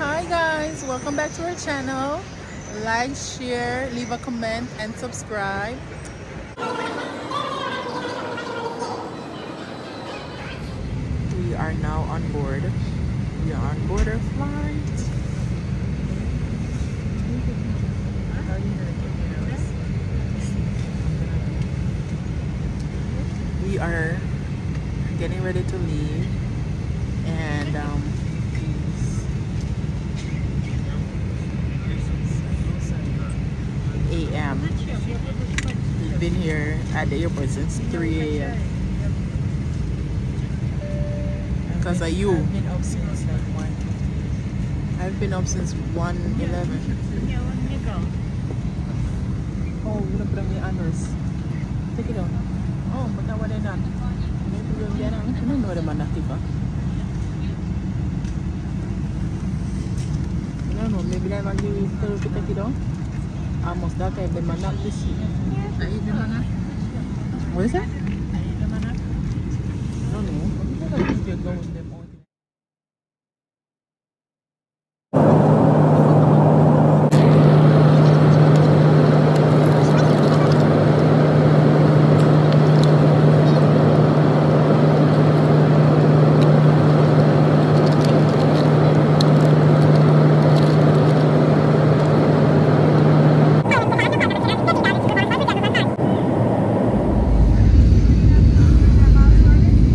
Hi guys, welcome back to our channel. Like, share, leave a comment and subscribe. We are now on board. We are on board our flight. We are getting ready to leave and um, a.m. We've been here at the airport since 3 a.m. Because of you. I've been up since like one. I've been up since 1.11. Oh, you gonna put on your handles. Take it out. Oh, but now what they done? Maybe we'll get on. I don't know them are huh? I don't know, maybe they're not give you tell you to take it down. Almost that time, they might not this year. Are you the man? What is that? Are you the man? I don't know. I'm gonna leave you go with them out.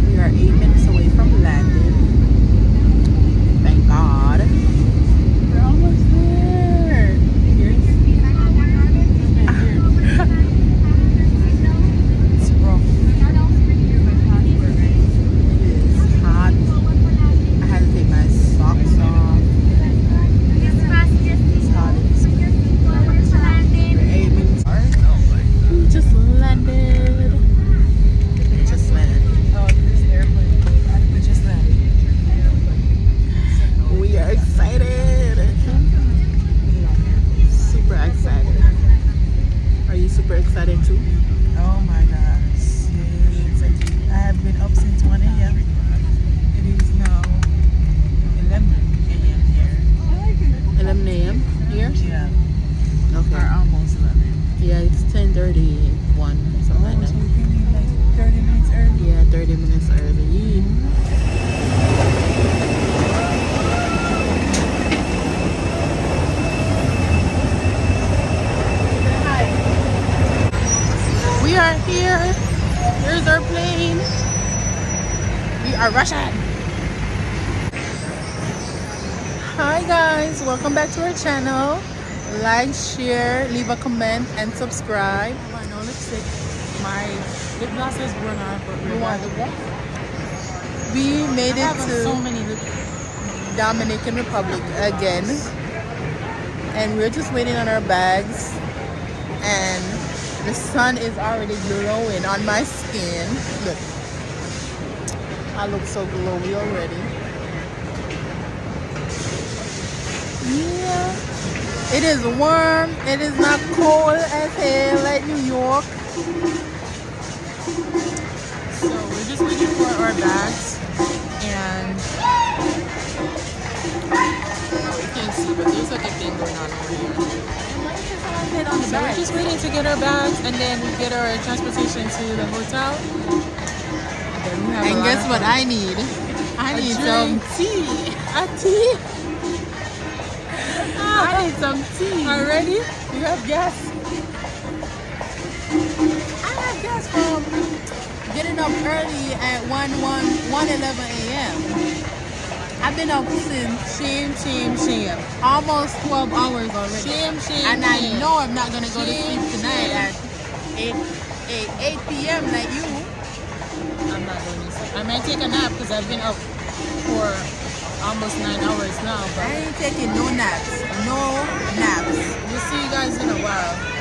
We are eight minutes away from landing. Thank God. We're almost there. It's rough. It is hot. I had to take my socks off. It's hot. It's eight minutes. We just landed. We just landed. Oh, this airplane. We just landed. We are excited. Super excited. Are you super excited too? Oh my gosh. I have been up since 1 a.m. It is now 11 a.m. here. 11 a.m. here? Yeah. Okay. Or almost 11. Yeah, it's 10:31, something like Oh, so that. we came in like 30 minutes early. Yeah, 30 minutes early. We are here. Here's our plane. We are Russian. Hi guys, welcome back to our channel. Like, share, leave a comment and subscribe. Oh, know lipstick. My lip gloss is worn off, but You want the what? We made I it uh, to so many Dominican Republic again. And we're just waiting on our bags. And the sun is already glowing on my skin. Look. I look so glowy already. Yeah. It is warm. It is not cold as hell like New York. So we're just waiting for our bags and oh, you can't see, but there's like a thing going on over here. So we're just waiting to get our bags and then we get our transportation to the hotel. And then we have And guess what. I need? I need some tea. A tea. I need some tea. Already? You have gas? I have gas from getting up early at 1, 1, 1 11 a.m. I've been up since Shame, shame, shame. almost 12 hours already. Shame, shame, And I know I'm not going to go to sleep tonight at 8, 8, 8 p.m. like you. I'm not going to sleep. I might take a nap because I've been up for almost nine hours now. But I ain't taking no naps. No naps. we'll see you guys in a while.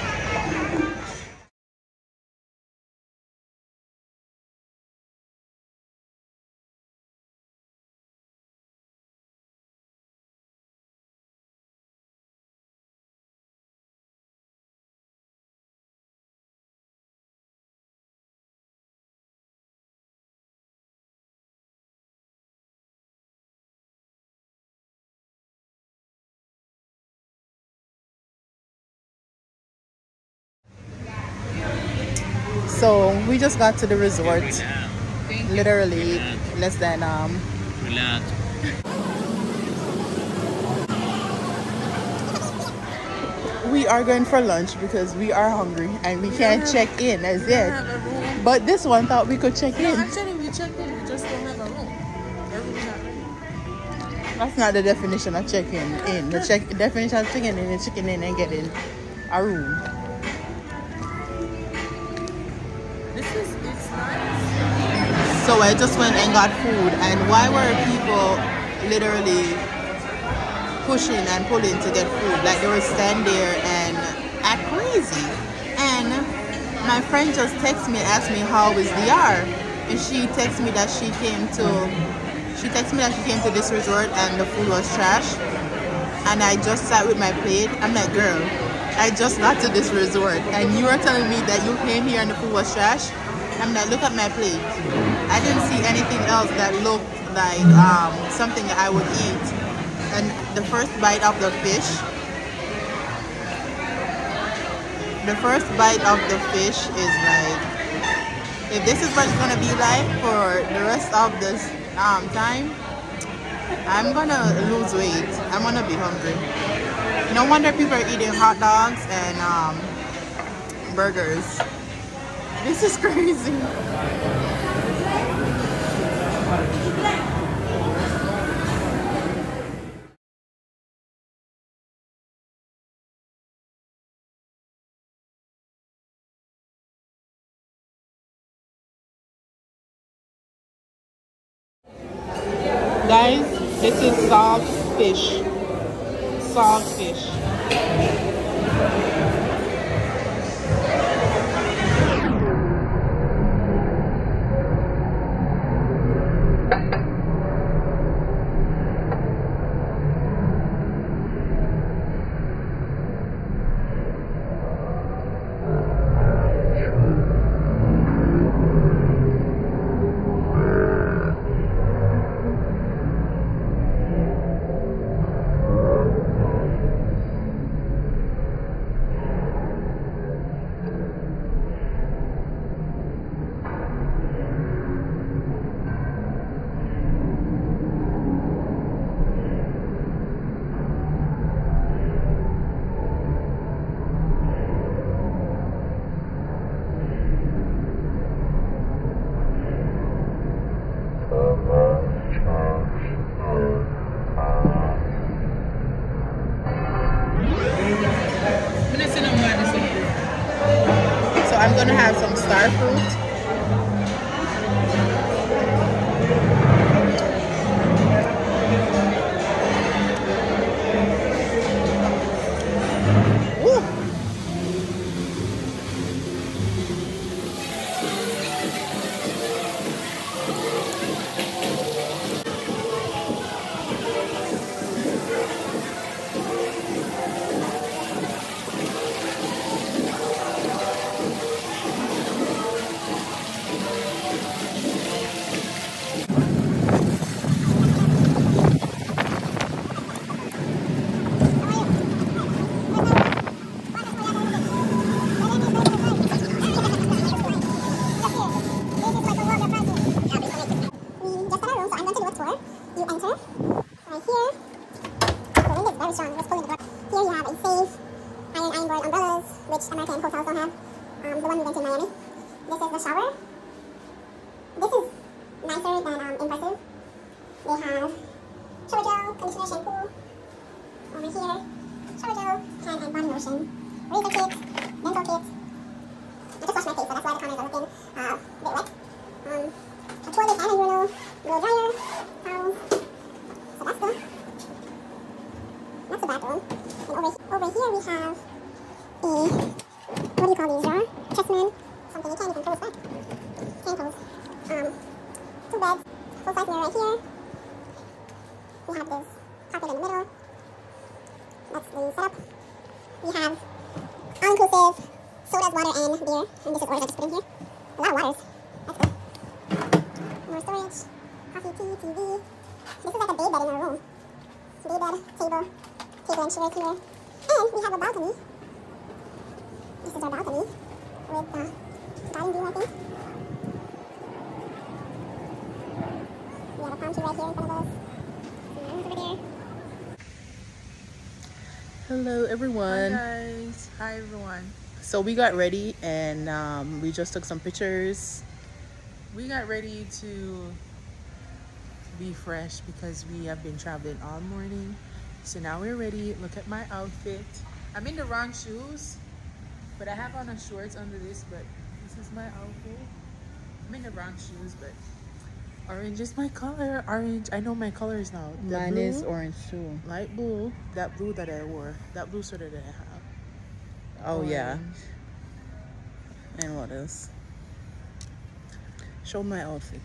So we just got to the resort literally less than um Relax. we are going for lunch because we are hungry and we can't have- check in as We yet. have a room. But this one thought we could check No, in. actually, we checked in. We just don't have a room. Not. That's not the definition of checking in. The check definition of checking in is checking in and getting a room. So I just went and got food and why were people literally pushing and pulling to get food? Like they were stand there and act crazy. And my friend just texted me, asked me how is DR. And she texted me that she came to she texted me that she came to this resort and the food was trash. And I just sat with my plate. I'm like, girl, I just got to this resort and you are telling me that you came here and the food was trash? I'm like, look at my plate. I didn't see anything else that looked like um, something that I would eat. And the first bite of the fish, the first bite of the fish is like, if this is what it's gonna be like for the rest of this um, time, I'm gonna lose weight. I'm gonna be hungry. No wonder people are eating hot dogs and um, burgers. This is crazy. Salt fish. Salt fish. You enter right here. The wind is very strong. Let's pull in the door. Here you have a safe, iron iron board umbrellas, which American hotels don't have. Um, the one we went to in Miami. This is the shower. This is nicer than um, impressive. They have shower gel, conditioner, shampoo. Over here, shower gel, hand and body lotion, razor kit, dental kit. I just washed my face, so that's why the comments are looking uh, a bit wet. Um, a toilet and a urinal, blow dryer, towels. So that's the that's the bathroom. And over over here we have a you call these? Jar, chessman, something you can't even close back. Can't. Um, two beds, full size mirror right here. We have this carpet in the middle. That's the setup. We have all inclusive sodas, water, and beer. And this is orders I just put in here. A lot of waters. That's good. More storage, coffee, tea, TV. This is like a day bed in our room. Day bed, table, table and chairs here. And we have a balcony. This balcony with uh, garden view, I think. We have a palm tree right here in front of us. Some rooms. Hello, Hi everyone. guys. Hi everyone. So we got ready and um, we just took some pictures. We got ready to be fresh because we have been traveling all morning. So now we're ready. Look at my outfit. I'm in the wrong shoes, but I have on a shorts under this, but this is my outfit. I'm in the wrong shoes, but orange is my color. Orange. I know my colors now. The Mine is blue, orange too. light blue. That blue that I wore. That blue sweater that I have. Oh yeah. And what else? Show my outfit.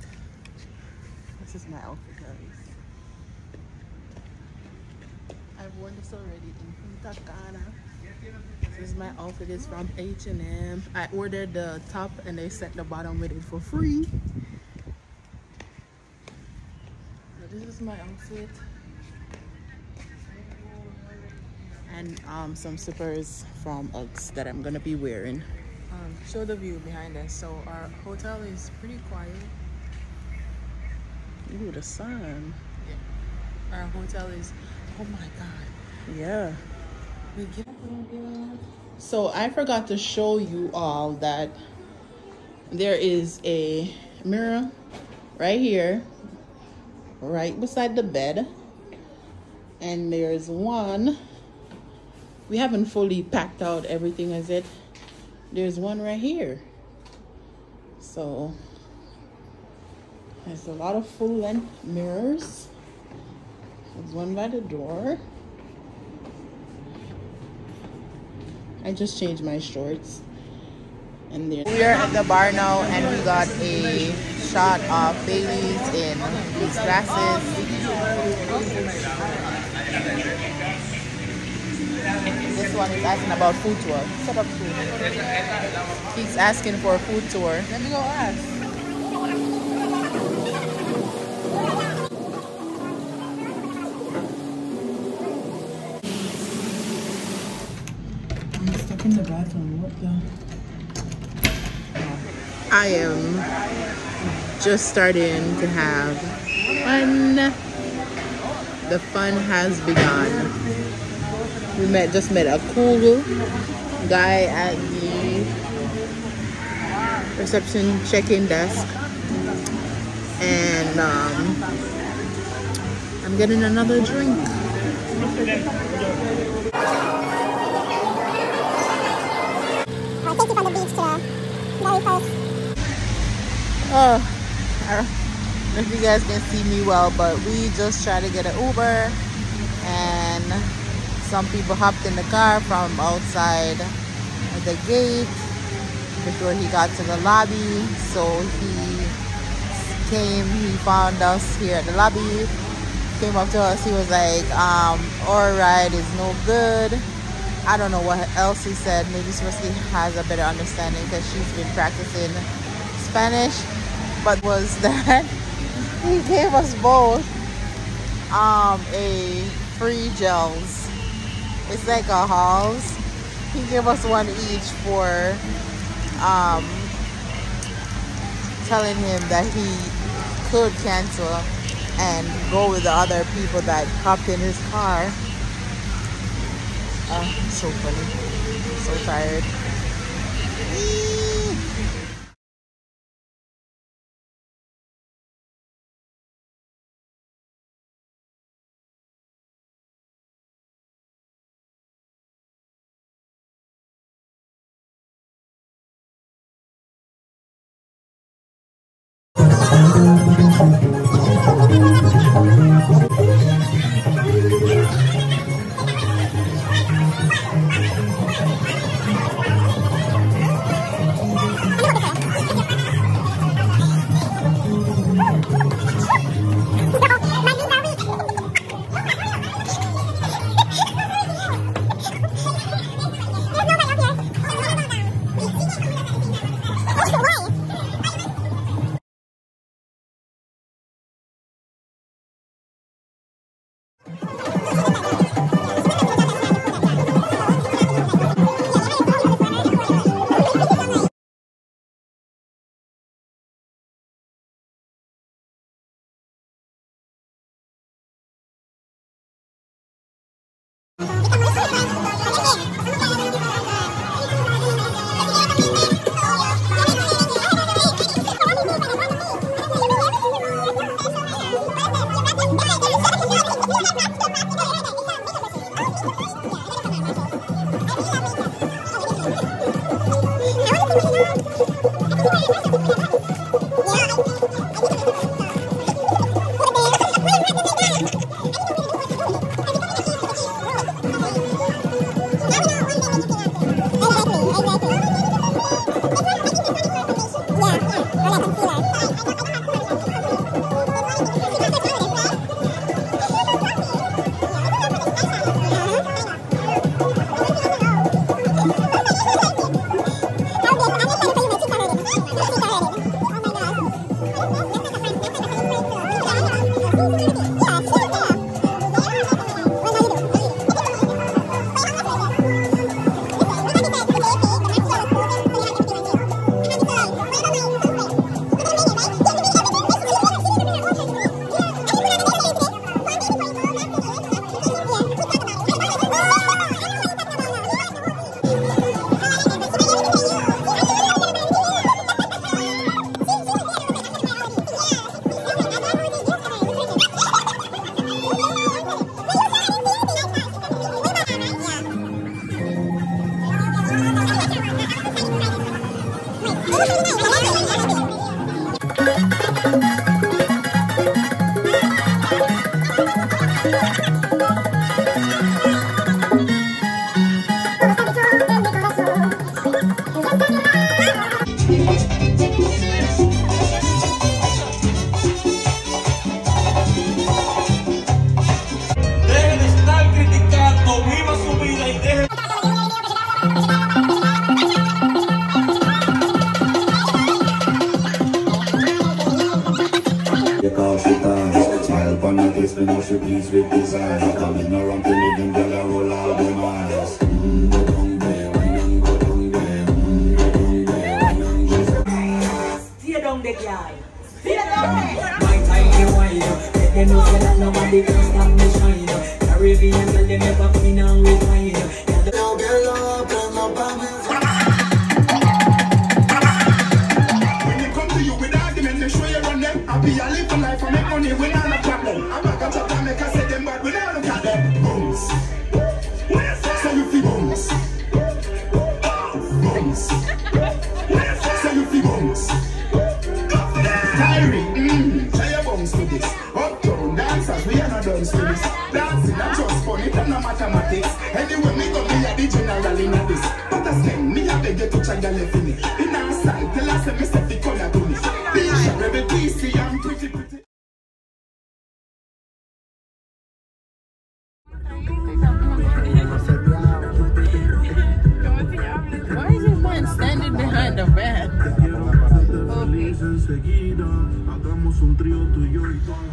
This is my outfit, guys. I've worn this already in Punta Cana. This is my outfit. It's from H&M. I ordered the top and they sent the bottom with it for free. So this is my outfit. And um, some slippers from Uggs that I'm gonna be wearing. Um, show the view behind us. So our hotel is pretty quiet. Ooh, the sun. Yeah. Our hotel is. Oh my god. Yeah. So I forgot to show you all that there is a mirror right here, right beside the bed. And there's one. We haven't fully packed out everything as it. There's one right here. So there's a lot of full length mirrors. There's one by the door. I just changed my shorts. And we are at the bar now, and we got a shot of Bailey's in these glasses. This one is asking about food tour. Set up food. He's asking for a food tour. Let me go ask. In the bathroom. What the? I am just starting to have fun. The fun has begun. We met just met a cool guy at the reception check-in desk, and um, I'm getting another drink. Oh, I don't know if you guys can see me well, but we just tried to get an Uber, and some people hopped in the car from outside the gate before he got to the lobby. So he came, he found us here at the lobby, came up to us. He was like, um, "Our ride is no good." I don't know what else he said. Maybe Swisky has a better understanding because she's been practicing Spanish. But was that he gave us both um a free gels. It's like a Halls. He gave us one each for um telling him that he could cancel and go with the other people that hopped in his car. Uh, so funny. So tired. Eee. Streets with desire. Coming around to live in girl, I roll all them eyes. Mm, go down there, wine and go down there. Go down there, wine and go down Stay down the girl. Stay down there. My tiny wine. Let them know that nobody can stop me shine. Caribbean girl, they never queen and with wine. Yeah, the- Now, girl, open up and When it come to you with argument, make sure you run them. I be a live for life, I make money, we not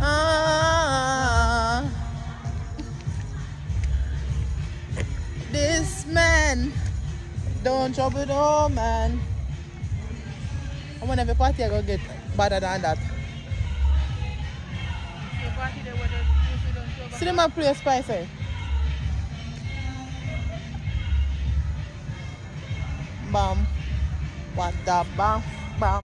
Ah, this man don't trouble no man. I if a party I go get better than that. See them a play spicy. Bam. What the bam bam.